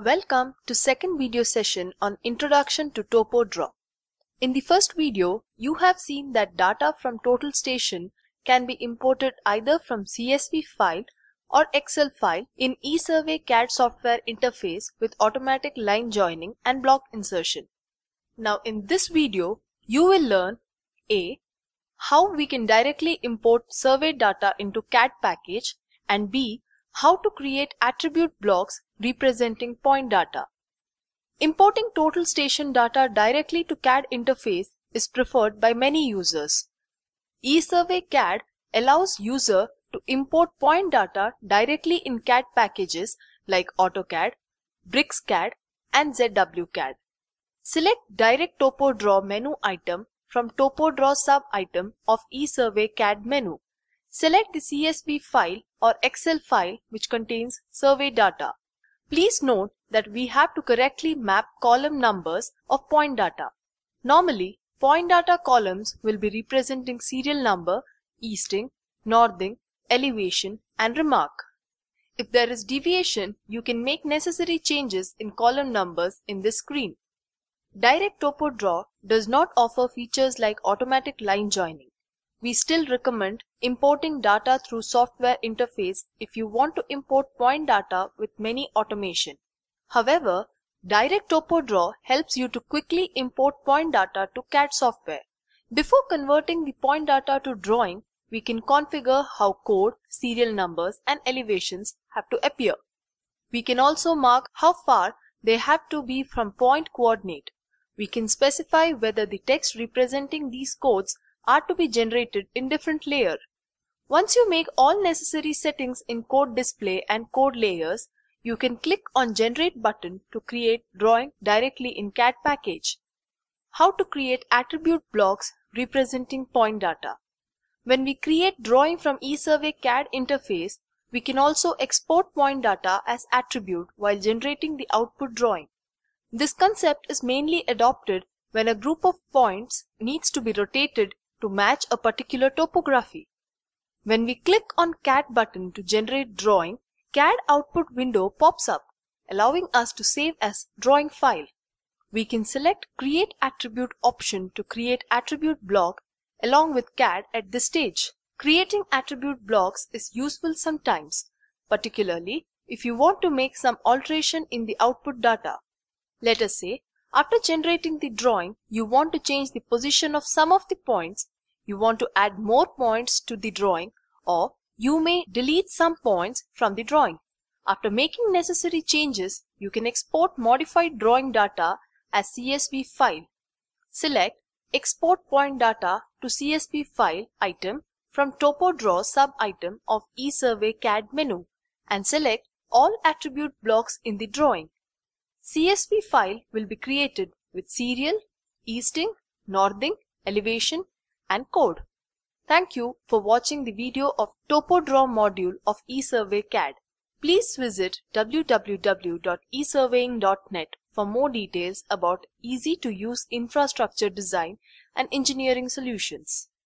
Welcome to second video session on Introduction to TopoDraw. In the first video, you have seen that data from total station can be imported either from CSV file or Excel file in eSurvey CADD software interface with automatic line joining and block insertion. Now in this video, you will learn A. How we can directly import survey data into CAD package and B how to create attribute blocks representing point data. Importing total station data directly to CAD interface is preferred by many users. eSurvey CADD allows user to import point data directly in CAD packages like AutoCAD, BricsCAD and ZWCAD. Select Direct Topo Draw menu item from Topo Draw sub-item of eSurvey CADD menu. Select the CSV file or Excel file which contains survey data. Please note that we have to correctly map column numbers of point data. Normally, point data columns will be representing serial number, easting, northing, elevation and remark. If there is deviation, you can make necessary changes in column numbers in this screen. Direct Topo Draw does not offer features like automatic line joining we still recommend importing data through software interface if you want to import point data with many automation. However, Direct Topo Draw helps you to quickly import point data to CAD software. Before converting the point data to drawing, we can configure how code, serial numbers and elevations have to appear. We can also mark how far they have to be from point coordinate. We can specify whether the text representing these codes are to be generated in different layer. Once you make all necessary settings in code display and code layers, you can click on generate button to create drawing directly in CAD package. How to create attribute blocks representing point data. When we create drawing from eSurvey CADD interface, we can also export point data as attribute while generating the output drawing. This concept is mainly adopted when a group of points needs to be rotated to match a particular topography. When we click on CAD button to generate drawing, CAD output window pops up, allowing us to save as drawing file. We can select Create Attribute option to create attribute block along with CAD at this stage. Creating attribute blocks is useful sometimes, particularly if you want to make some alteration in the output data. Let us say after generating the drawing, you want to change the position of some of the points, you want to add more points to the drawing or you may delete some points from the drawing. After making necessary changes, you can export modified drawing data as CSV file. Select Export Point Data to CSV File item from TopoDraw sub-item of eSurvey CADD menu and select all attribute blocks in the drawing. CSV file will be created with serial, easting, northing, elevation and code. Thank you for watching the video of TopoDraw module of eSurvey CADD. Please visit www.esurveying.net for more details about easy to use infrastructure design and engineering solutions.